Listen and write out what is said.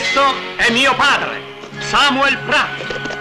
Questo è mio padre, Samuel Pratt.